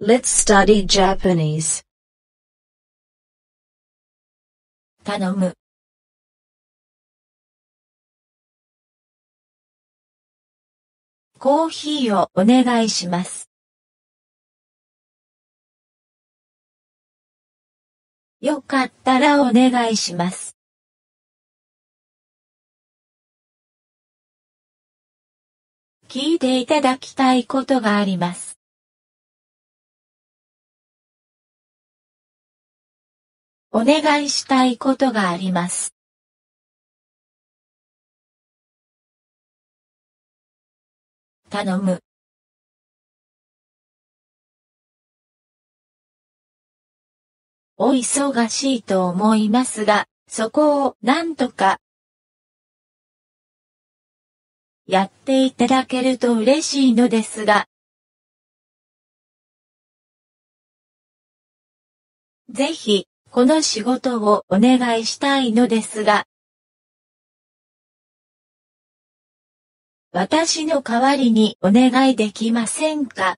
Let's study Japanese. 頼む。コーヒーをお願いします。よかったらお願いします。聞いていただきたいことがあります。お願いしたいことがあります。頼む。お忙しいと思いますが、そこをなんとかやっていただけると嬉しいのですが、ぜひ、この仕事をお願いしたいのですが、私の代わりにお願いできませんか？